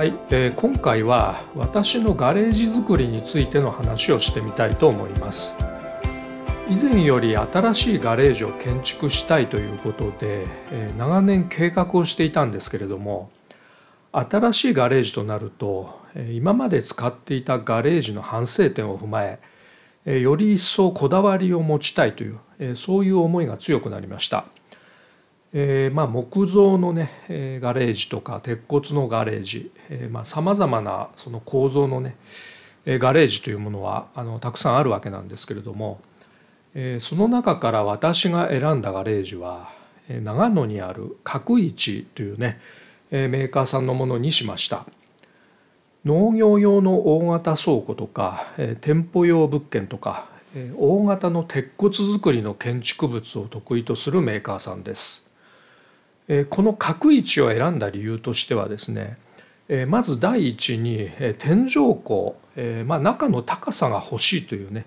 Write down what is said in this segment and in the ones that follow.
はい、えー、今回は私のガレージ作りについての話をしてみたいと思います以前より新しいガレージを建築したいということで、えー、長年計画をしていたんですけれども新しいガレージとなると今まで使っていたガレージの反省点を踏まえより一層こだわりを持ちたいというそういう思いが強くなりました。えー、まあ木造のねガレージとか鉄骨のガレージさまざ、まなその構造のねガレージというものはあのたくさんあるわけなんですけれども、えー、その中から私が選んだガレージは長野にある角市というねメーカーさんのものにしました。農業用の大型倉庫とか店舗用物件とか大型の鉄骨造りの建築物を得意とするメーカーさんです。この角位置を選んだ理由としてはですねまず第一に天井高、まあ、中の高さが欲しいというね、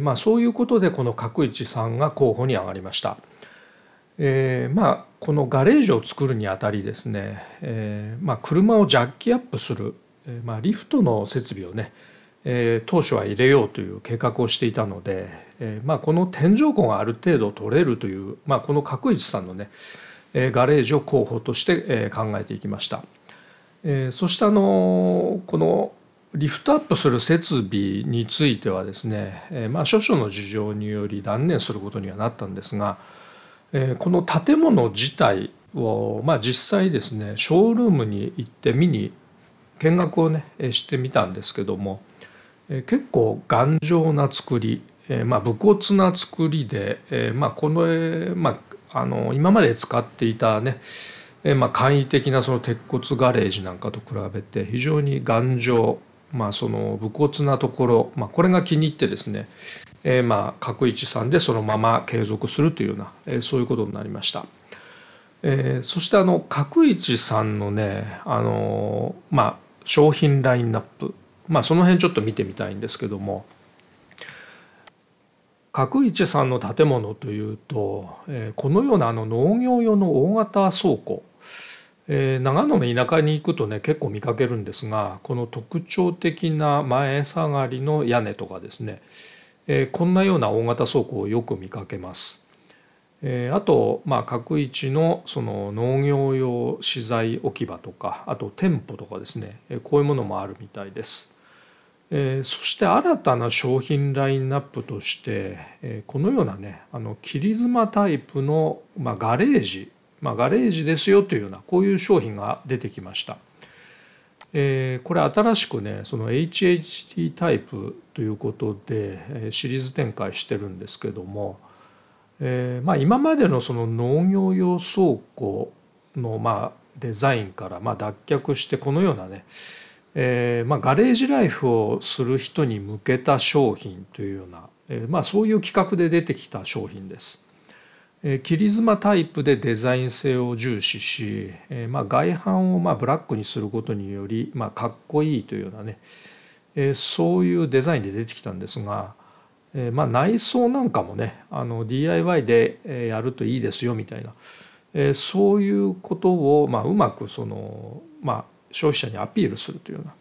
まあ、そういうことでこの角一さんが候補に上がりました。えー、まあこのガレージを作るにあたりですね、えー、まあ、車をジャッキアップする、え、まあ、リフトの設備をね、え当初は入れようという計画をしていたので、えまあ、この天井高がある程度取れるという、まあ、この角一さんのねガレージを候補として考えていきました。そしてあのこのリフトアップする設備についてはですね、まあ、諸々の事情により断念することにはなったんですがこの建物自体を、まあ、実際ですねショールームに行って見に見学をねしてみたんですけども結構頑丈な作り、まあ、武骨な作りで、まあ、この、まあ、あの今まで使っていたねえまあ、簡易的なその鉄骨ガレージなんかと比べて非常に頑丈、まあ、その武骨なところ、まあ、これが気に入ってですね、え、まあ角一さんでそのまま継続するというような、え、そういうことになりました。えー、そしてあの角一さんのねあの、まあ、商品ラインナップ、まあ、その辺ちょっと見てみたいんですけども角市さんの建物というと、えこのようなあの農業用の大型倉庫、え長野の田舎に行くとね結構見かけるんですがこの特徴的な前下がりの屋根とかですね、えこんなような大型倉庫をよく見かけます。えあと、まあ、角市のその農業用資材置き場とかあと店舗とかですねえこういうものもあるみたいです。え、そして新たな商品ラインナップとして、え、このようなねあの切り妻タイプの、ま、ガレージ、まあ、ガレージですよというようなこういう商品が出てきました。え、これ新しくねその HHT タイプということで、シリーズ展開してるんですけども、えまあ、今までのその農業用倉庫のまあデザインからまあ脱却してこのようなねえーまあ、ガレージライフをする人に向けた商品というような、えーまあ、そういう企画で出てきた商品です。えー、切り妻タイプでデザイン性を重視し、えーまあ、外反をまあブラックにすることにより、まあ、かっこいいというようなね、えー、そういうデザインで出てきたんですが、えーまあ、内装なんかもねあの DIY でやるといいですよみたいな、えー、そういうことを、まあ、うまくそのまあ消費者にアピールするというような、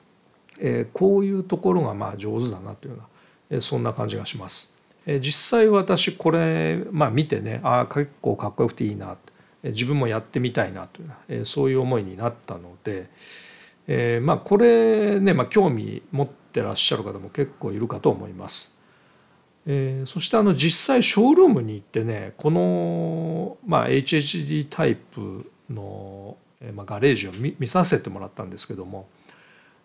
えー、こういうところがまあ上手だなというような、えー、そんな感じがします。えー、実際私これ、まあ、見てねああ結構かっこよくていいな自分もやってみたいなという、えー、そういう思いになったので、えー、まあこれね、まあ、興味持ってらっしゃる方も結構いるかと思います。えー、そしてあの実際ショールームに行ってねこの、まあ、HHD タイプのまあ、ガレージを見させてもらったんですけども、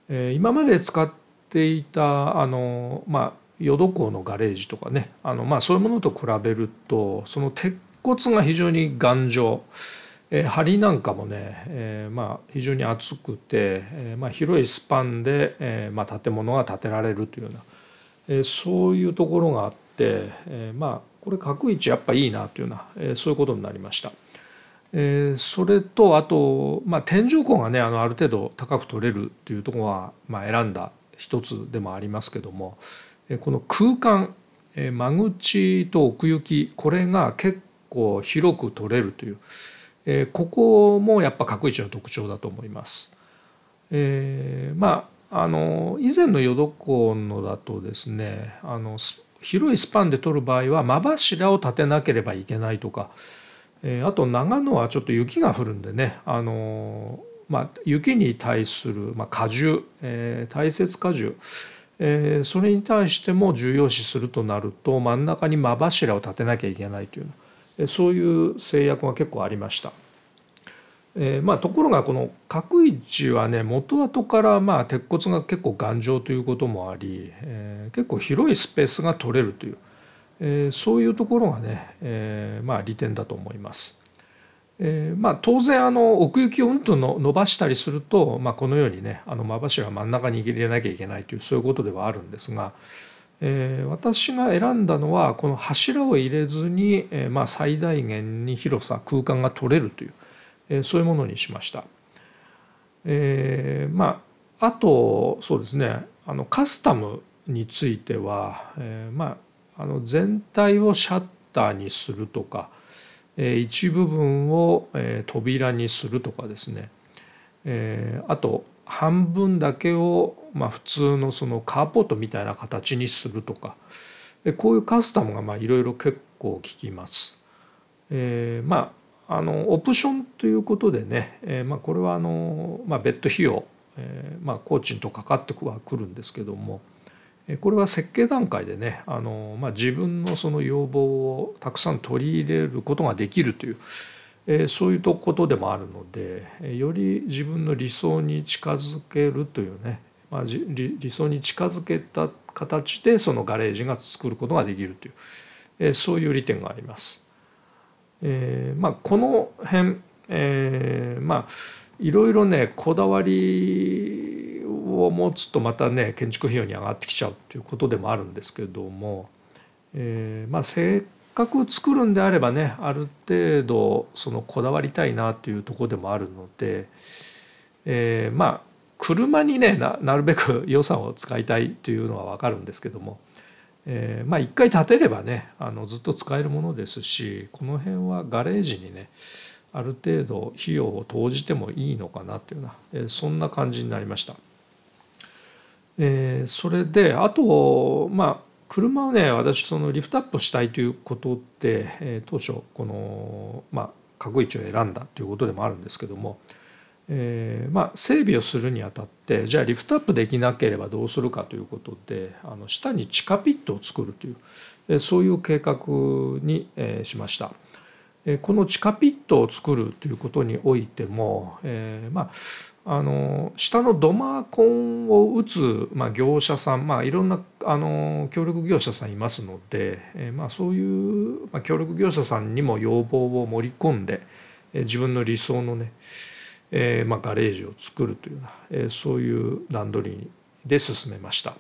えー、今まで使っていたあの、まあ、淀港のガレージとかねあの、まあ、そういうものと比べるとその鉄骨が非常に頑丈、えー、梁なんかもね、えーまあ、非常に厚くて、えーまあ、広いスパンで、えーまあ、建物が建てられるというような、えー、そういうところがあって、えー、まあこれ角位置やっぱいいなというような、えー、そういうことになりました。えー、それとあと、まあ、天井高がねあのある程度高く取れるっていうところは、まあ、選んだ一つでもありますけども、えー、この空間、えー、間口と奥行きこれが結構広く取れるという、えー、ここもやっぱ角位置の特徴だと思います。えー、まああの以前の淀港のだとですねあの広いスパンで取る場合は真柱を立てなければいけないとか、えー、あと長野はちょっと雪が降るんでねあの、まあ、雪に対する、まあ、荷重、えー、大切荷重えー、それに対しても重要視するとなると真ん中に真柱を立てなきゃいけないという、えそういう制約が結構ありました。えーまあ、ところがこの角市はね元々からまあ鉄骨が結構頑丈ということもあり、えー、結構広いスペースが取れるという、えー、そういうところがね、えーまあ、利点だと思います。えーまあ、当然あの奥行きをうんとの伸ばしたりすると、まあ、このようにねあの真柱は真ん中に入れなきゃいけないというそういうことではあるんですが、えー、私が選んだのはこの柱を入れずに、えーまあ、最大限に広さ空間が取れるという、えー、そういうものにしました。えー、まああとそうですねあのカスタムについては、えー、まああの全体をシャッターにするとかえ一部分をえ扉にするとかですね。えあと半分だけをまあ普通のそのカーポートみたいな形にするとか。こういうカスタムがまあいろいろ結構効きます。えー、まああのオプションということでね、えー、まあこれはあの、まあ、別途費用、えー、まあ工賃とかかってはくるんですけども、これは設計段階でねあの、まあ、自分のその要望をたくさん取り入れることができるという、えー、そういうことでもあるのでより自分の理想に近づけるというね、まあ、理想に近づけた形でそのガレージが作ることができるという、えー、そういう利点があります。えーまあ、この辺、えー、まあいろいろねこだわりを持つとまたね建築費用に上がってきちゃうっていうことでもあるんですけども、えー、まあせっかく作るんであればねある程度そのこだわりたいなっていうとこでもあるので、えー、まあ車にねなるべく予算を使いたいというのは分かるんですけども、えー、まあ一回建てればねあのずっと使えるものですしこの辺はガレージにねある程度費用を投じてもいいのかなというような、えそんな感じになりました。えー、それであとまあ車をね私そのリフトアップしたいということで、えー、当初このまあ角位置を選んだということでもあるんですけども、えー、まあ整備をするにあたってじゃあリフトアップできなければどうするかということであの下に地下ピットを作るという、えー、そういう計画に、えー、しました。この地下ピットを作るということにおいても、えー、まああの下の土間コンを打つ、まあ、業者さん、まあ、いろんなあの協力業者さんいますので、えー、まあ、そういう、まあ、協力業者さんにも要望を盛り込んで、えー、自分の理想のね、えーまあ、ガレージを作るというような、え、そういう段取りで進めました。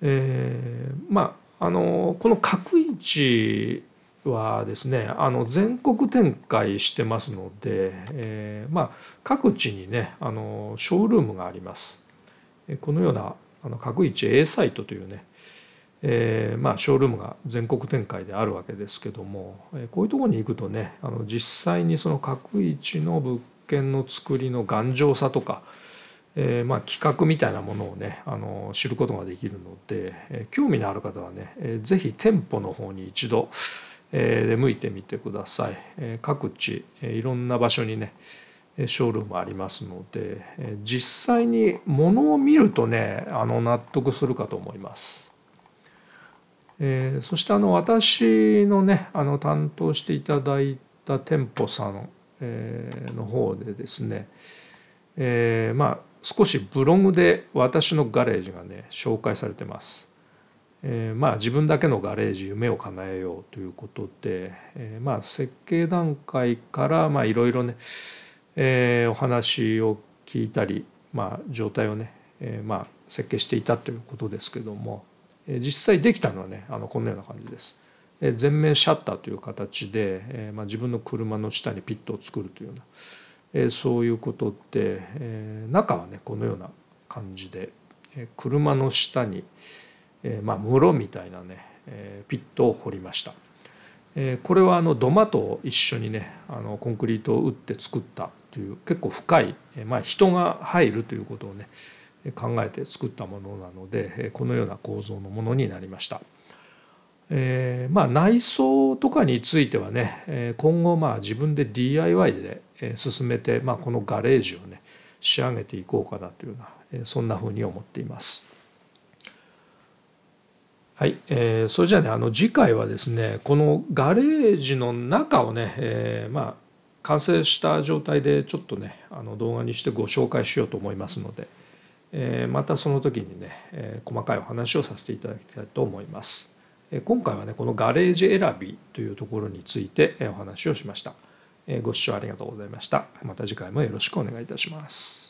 えー、まああのこの角位置はですねあの全国展開してますので、えー、まあ各地にねあのショールームがあります。このようなあの各一 A サイトというね、えー、まあショールームが全国展開であるわけですけどもこういうとこに行くとねあの実際にその各一の物件の作りの頑丈さとか、えー、まあ企画みたいなものをねあの知ることができるので、え、興味のある方はね、えー、ぜひ店舗の方に一度出向いてみてください。各地いろんな場所にねショールームありますので実際にものを見るとねあの納得するかと思います。えー、そしてあの私のねあの担当していただいた店舗さん、えー、の方でですね、えー、まあ少しブログで私のガレージがね紹介されてます。えー、まあ自分だけのガレージ夢を叶えようということで、えー、まあ設計段階からまあいろいろね、えー、お話を聞いたり、まあ、状態をね、えー、まあ設計していたということですけども、えー、実際できたのはねあのこんなような感じです。えー、全面シャッターという形で、えーまあ、自分の車の下にピットを作るというような、えー、そういうことで、えー、中はねこのような感じで、えー、車の下に、えー、まあ室みたいなね、えー、ピットを掘りました。えこれはあの土間と一緒にねあのコンクリートを打って作ったという結構深い、えまあ、人が入るということをね考えて作ったものなのでこのような構造のものになりました。えー、まあ内装とかについてはね今後まあ自分で DIY で進めて、まあ、このガレージをね仕上げていこうかなというようなそんなふうに思っています。はい、えー、それじゃあねあの次回はですねこのガレージの中をね、えー、まあ完成した状態でちょっとねあの動画にしてご紹介しようと思いますので、えー、またその時にね、えー、細かいお話をさせていただきたいと思います。えー、今回はねこのガレージ選びというところについてお話をしました。え、ご視聴ありがとうございました。また次回もよろしくお願いいたします。